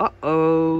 Uh-oh.